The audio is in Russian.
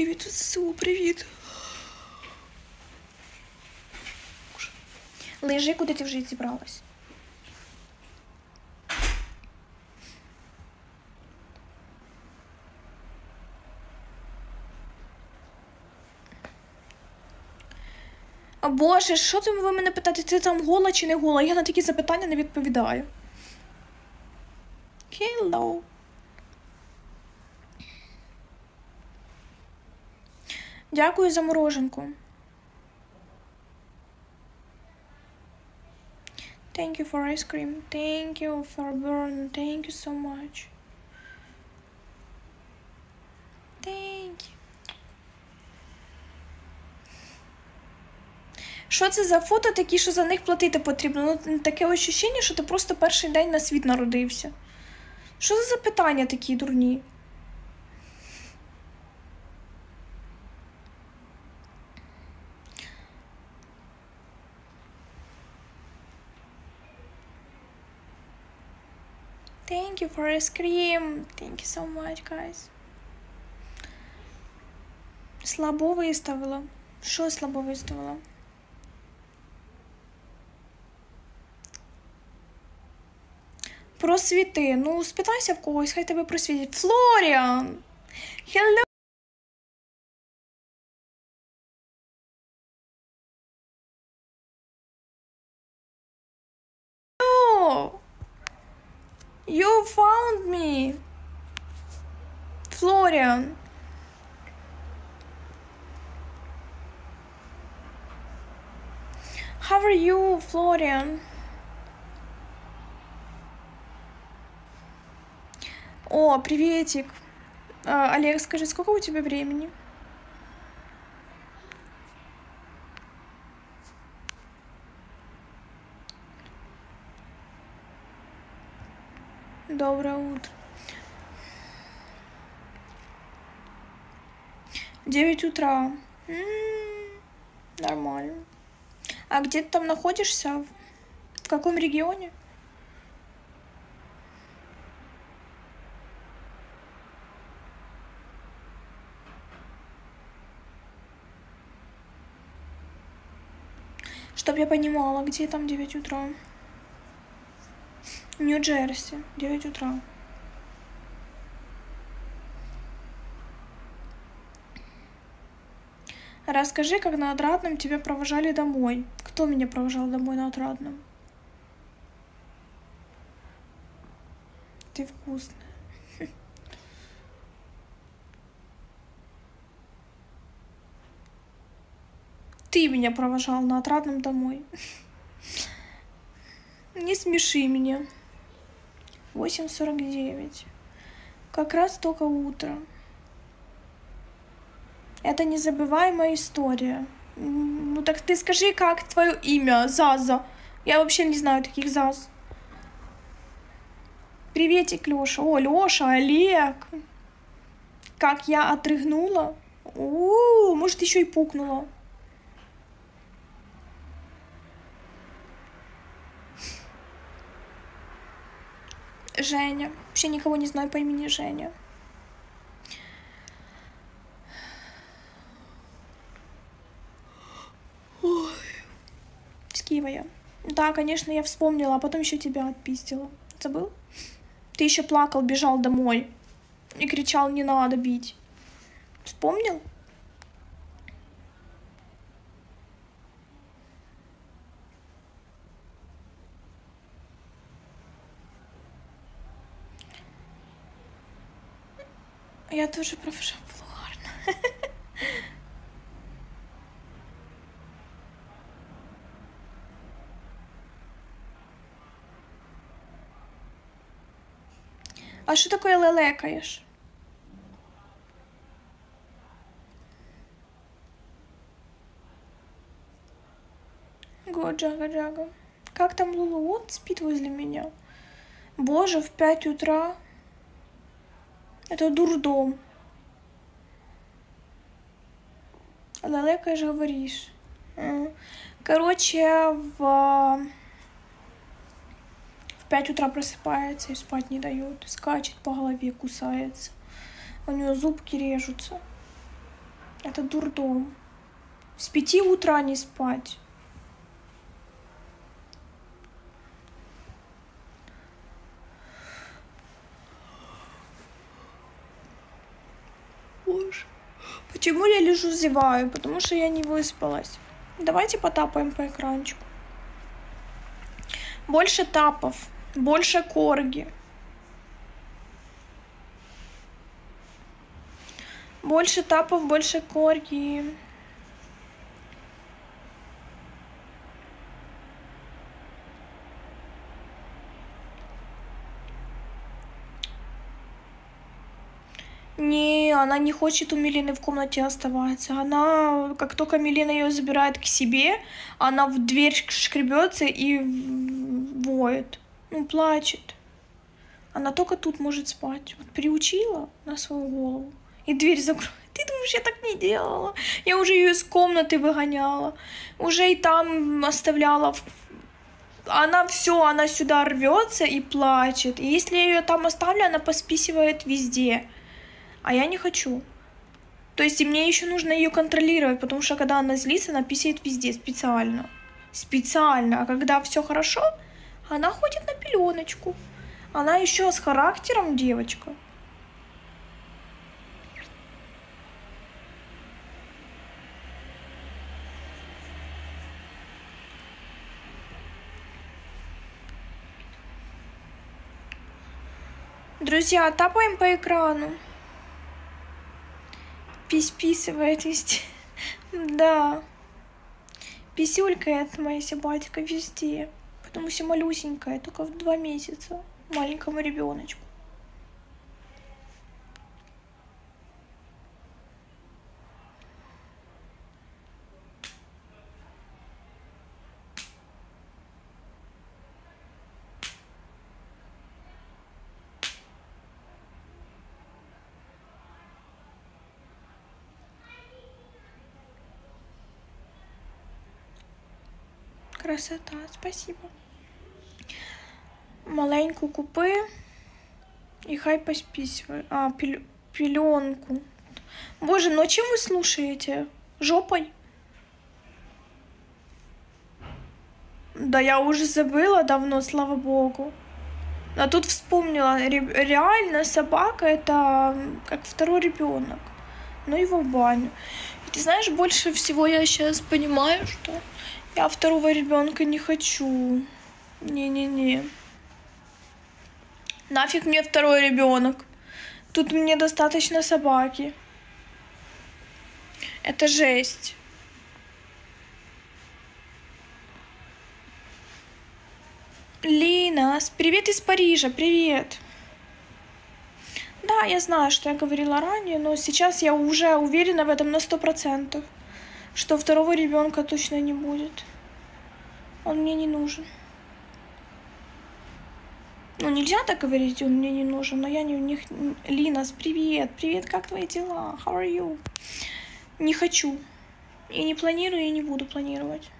Привіт, ЗСУ, привіт. Лежи, куди ти вже зібралась? А Боже, що ти ви мене питаєте, ти там гола чи не гола? Я на такі запитання не відповідаю. Hello. Дякую за мороженку. Thank you for ice cream. Thank you for burn. Thank you so much. Thank you. Що це за фото такі, що за них платити потрібно? Ну, таке ощущення, що ти просто перший день на світ народився. Що за запитання такі дурні? Thank you for ice cream. Thank you so much, guys. Слабо виставила. Що слабо виставила? Просвіти. Ну, спитайся в когось, хай тебе просвітять. Флоріан! Hello! You found me! Florian! How are you, Florian? О, приветик. А, Олег, скажи, сколько у тебя времени? Доброе утро. Девять утра. М, Нормально. А где ты там находишься? В каком регионе? Чтоб я понимала, где там 9 утра. Нью-Джерси, 9 утра. Расскажи, как на Отрадном тебя провожали домой. Кто меня провожал домой на Отрадном? Ты вкусная. Ты меня провожал на Отрадном домой. Не смеши меня. 8.49. Как раз только утро. Это незабываемая история. Ну так ты скажи, как твое имя, Заза? Я вообще не знаю таких Заз. Приветик, Лёша. О, Лёша, Олег. Как я отрыгнула? У, может, еще и пукнула. Женя. Вообще никого не знаю по имени Женя. Ой. С Киева я. Да, конечно, я вспомнила, а потом еще тебя отпиздила. Забыл? Ты еще плакал, бежал домой и кричал, не надо бить. Вспомнил? Я тоже провожу Флорна. А що таке лелекаєш? Го, Джага, Джага. Как там Лулу? Вот спит возле меня. Боже, в пять утра. Это дурдом. Лелекаешь, говоришь. М. Короче, в... в 5 утра просыпается и спать не дает. Скачет по голове, кусается. У нее зубки режутся. Это дурдом. С пяти утра не спать. Боже. Почему я лежу зеваю? Потому что я не выспалась. Давайте потапаем по экранчику. Больше тапов, больше корги. Больше тапов, больше корги. Не, она не хочет у Милины в комнате оставаться. Она, как только Милина ее забирает к себе, она в дверь шкребется и воет. Ну, плачет. Она только тут может спать. Вот приучила на свою голову. И дверь закроет. Ты думаешь, я так не делала? Я уже ее из комнаты выгоняла. Уже и там оставляла. Она все, она сюда рвется и плачет. И если я ее там оставлю, она посписывает везде а я не хочу. То есть и мне еще нужно ее контролировать, потому что когда она злится, она писает везде специально. Специально. А когда все хорошо, она ходит на пеленочку. Она еще с характером девочка. Друзья, тапаем по экрану писписывает везде. Да. Писюлькает моя собачка везде. Потому что малюсенькая, только в два месяца. Маленькому ребеночку. Красота, спасибо. Маленьку купи и хай посписывай. А, пел... пеленку. Боже, ну а чем вы слушаете? Жопой? Да я уже забыла давно, слава богу. А тут вспомнила, реально собака это как второй ребенок. Ну его в баню. И ты знаешь, больше всего я сейчас понимаю, что я второго ребенка не хочу. Не-не-не. Нафиг мне второй ребенок. Тут мне достаточно собаки. Это жесть. Лина, привет из Парижа, привет. Да, я знаю, что я говорила ранее, но сейчас я уже уверена в этом на сто процентов что второго ребенка точно не будет. Он мне не нужен. Ну, нельзя так говорить, он мне не нужен, но я не у них... Линас, привет, привет, как твои дела? How are you? Не хочу. И не планирую, и не буду планировать.